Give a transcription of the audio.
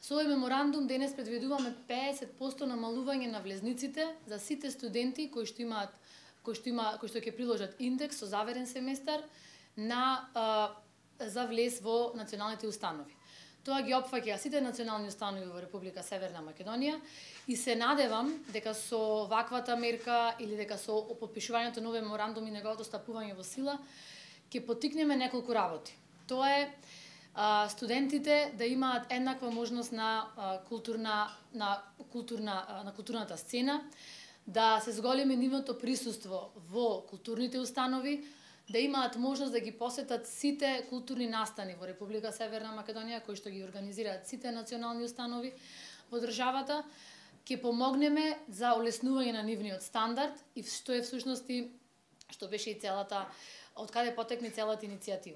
Со овој меморандум денес предвидуваме 50% намалување на влезниците за сите студенти кои што имаат кои што има кои што ќе приложат индекс со заверен семестар на а, за влез во националните установи. Тоа ги опфаќа сите национални установи во Република Северна Македонија и се надевам дека со ваквата мерка или дека со подпишувањето на меморандум и неговото стапување во сила ќе потикнеме неколку работи. Тоа е студентите да имаат еднаква можност на културна на културна на културната сцена, да се зголеми нивното присуство во културните установи, да имаат можност да ги посетат сите културни настани во Република Северна Македонија, кои што ги организираат сите национални установи во државата, ќе помогнеме за олеснување на нивниот стандард и што е всушност што беше и целата од каде потекне целата иницијатива.